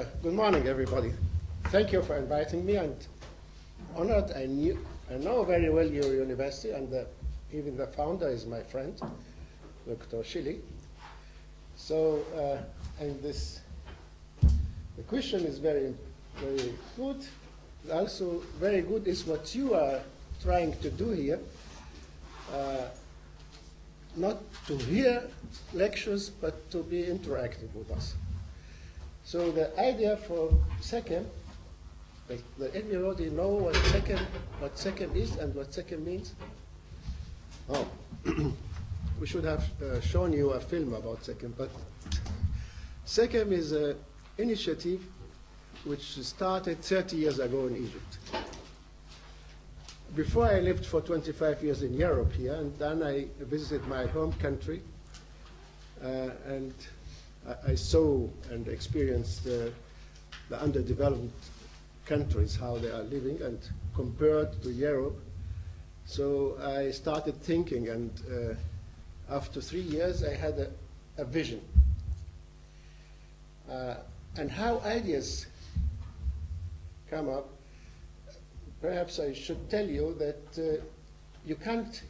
Uh, Good morning, everybody. Thank you for inviting me. and honored. I knew, I know very well your university, and the, even the founder is my friend, Dr. Shili. So, uh, and this, the question is very, very good. Also, very good is what you are trying to do here. Uh, not to hear lectures, but to be interactive with us. So the idea for SEKEM, that that everybody know what SEKEM, what SEKEM is and what SEKEM means. Oh, we should have uh, shown you a film about SEKEM, but SEKEM is an initiative which started 30 years ago in Egypt. Before I lived for 25 years in Europe here, and then I visited my home country, uh, and I, I saw and experienced uh, the underdeveloped countries, how they are living, and compared to Europe. So I started thinking, and uh, after three years, I had a, a vision. Uh, and how ideas come up, perhaps I should tell you that uh, you can't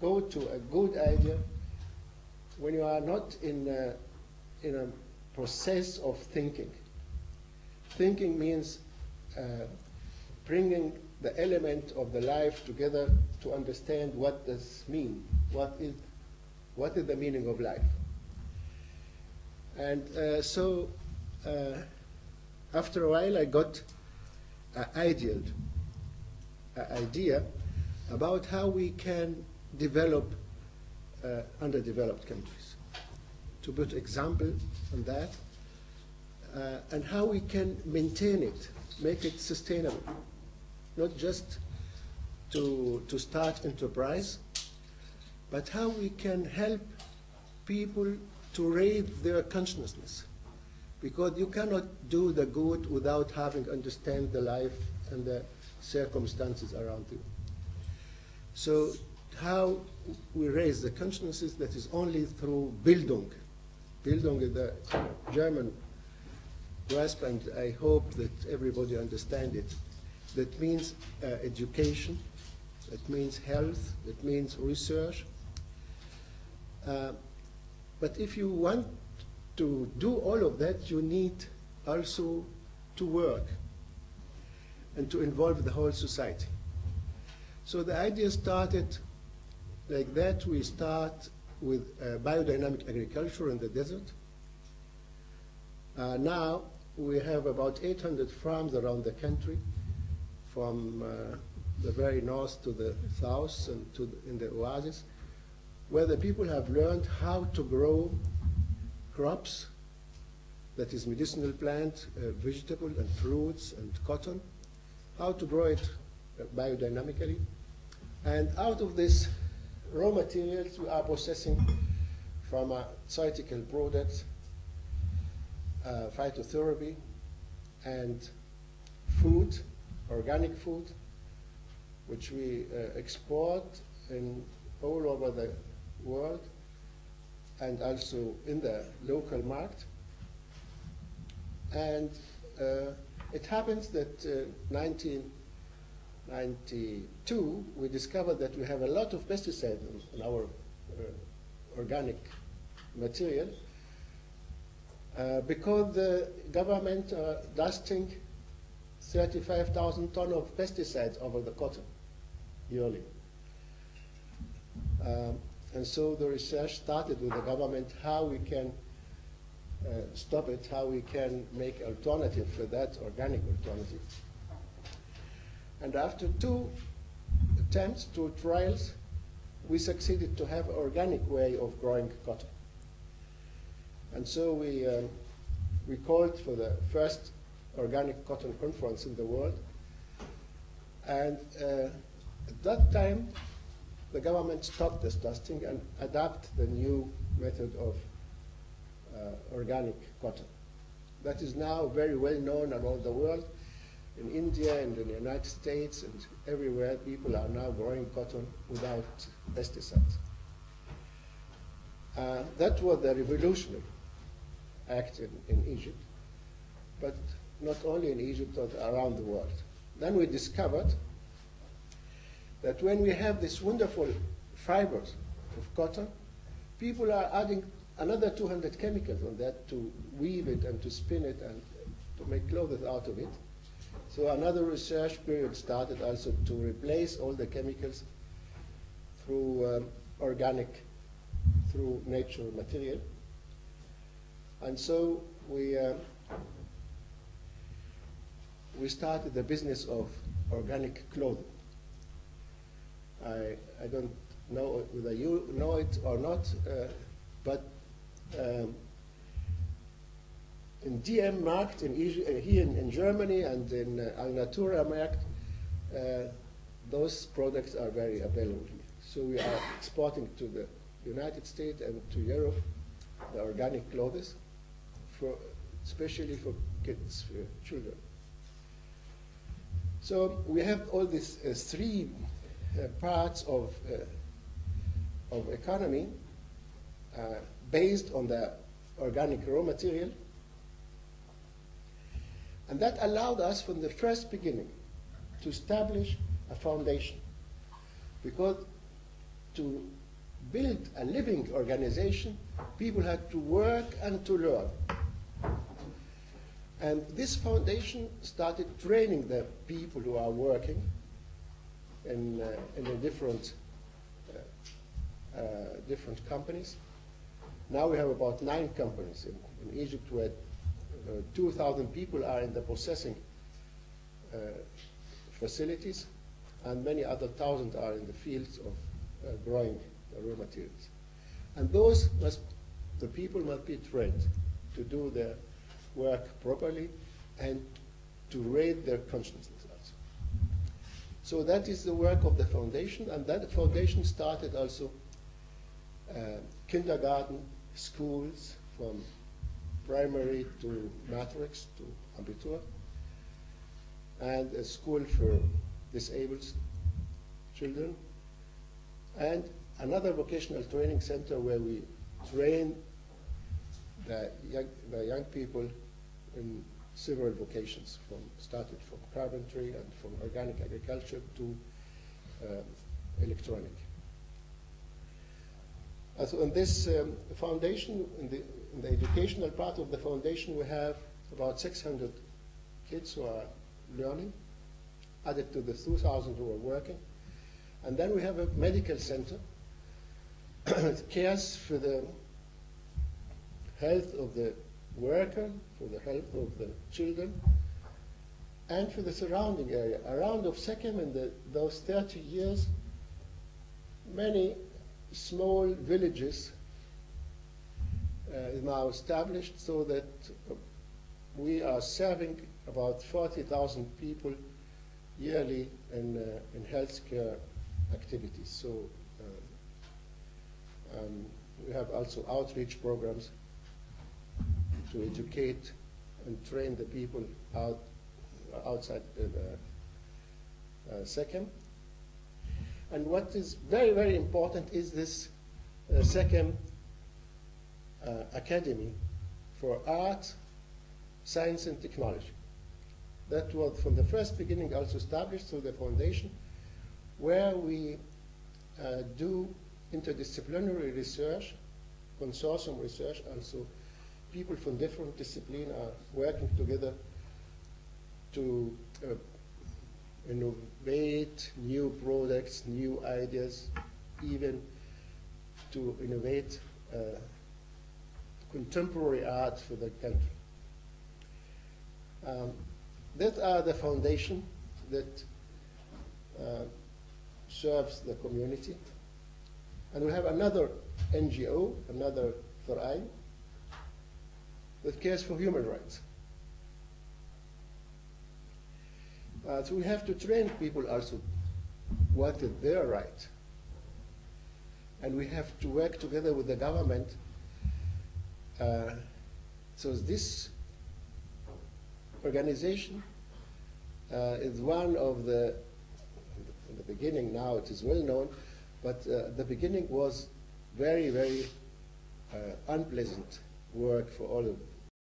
go to a good idea when you are not in a, in a process of thinking. Thinking means uh, bringing the element of the life together to understand what does mean, what is, what is the meaning of life. And uh, so uh, after a while I got an ideal, an idea about how we can develop uh, underdeveloped countries. To put example on that, uh, and how we can maintain it, make it sustainable, not just to, to start enterprise, but how we can help people to raise their consciousness. Because you cannot do the good without having understand the life and the circumstances around you. So how we raise the consciousness that is only through Bildung. Bildung is the German grasp, and I hope that everybody understand it. That means uh, education, that means health, that means research. Uh, but if you want to do all of that, you need also to work and to involve the whole society. So the idea started like that. We start with uh, biodynamic agriculture in the desert. Uh, now we have about 800 farms around the country, from uh, the very north to the south and to the, in the oasis, where the people have learned how to grow crops, that is medicinal plant, uh, vegetable and fruits and cotton, how to grow it biodynamically. And out of this raw materials we are processing pharmaceutical products, uh, phytotherapy, and food, organic food, which we uh, export in all over the world and also in the local market. And uh, it happens that uh, 1992, we discovered that we have a lot of pesticides in our uh, organic material uh, because the government are dusting 35,000 tons of pesticides over the cotton yearly. Um, and so the research started with the government how we can uh, stop it, how we can make alternative for that, organic alternative. And after two attempts, two trials, we succeeded to have organic way of growing cotton. And so we, uh, we called for the first organic cotton conference in the world. And uh, at that time, the government stopped this dusting and adopted the new method of uh, organic cotton. That is now very well known around the world. In India and in the United States and everywhere, people are now growing cotton without pesticides. Uh, that was the revolutionary act in, in Egypt. but not only in Egypt, but around the world. Then we discovered that when we have this wonderful fibers of cotton, people are adding another 200 chemicals on that to weave it and to spin it and to make clothes out of it. So another research period started also to replace all the chemicals through um, organic, through natural material. And so we, uh, we started the business of organic clothing. I, I don't know whether you know it or not, uh, but um, in DM Markt in uh, here in, in, Germany and in uh, Alnatura market, uh, those products are very available here. So we are exporting to the United States and to Europe the organic clothes, for, especially for kids, for children. So we have all these uh, three uh, parts of, of economy based on the organic raw material. And that allowed us from the first beginning to establish a foundation. Because to build a living organization, people had to work and to learn. And this foundation started training the people who are working in, uh, in the different, uh, uh, different companies. Now we have about nine companies in, in Egypt where uh, 2,000 people are in the processing uh, facilities and many other thousand are in the fields of uh, growing the raw materials. And those must, the people must be trained to do their work properly and to raise their consciousness also. So that is the work of the foundation, and that foundation started also uh, kindergarten, schools, from primary to matrix to abitur, and a school for disabled children, and another vocational training center where we train the young, the young people in several vocations, from started from carpentry and from organic agriculture to um, electronic. Uh, so in this um, foundation, in the, in the educational part of the foundation, we have about 600 kids who are learning, added to the 2,000 who are working. And then we have a medical center that cares for the health of the worker, for the health of the children, and for the surrounding area. Around of Sekem in the, those 30 years, many small villages is now established so that uh, we are serving about 40,000 people yearly in, uh, in healthcare activities. So uh, um, we have also outreach programs to educate and train the people out, outside the, uh. And what is very, very important is this uh, uh, Academy for Art, Science and Technology. That was from the first beginning also established through the foundation where we uh, do interdisciplinary research, consortium research, also people from different disciplines are working together to uh, innovate new products, new ideas, even to innovate uh, contemporary art for the country. Um, that are the foundation that uh, serves the community. And we have another NGO, another Verein, that cares for human rights. Uh, so we have to train people also what is their right. And we have to work together with the government. Uh, so this organization uh, is one of the, in the beginning now it is well known, but uh, the beginning was very, very uh, unpleasant work for all of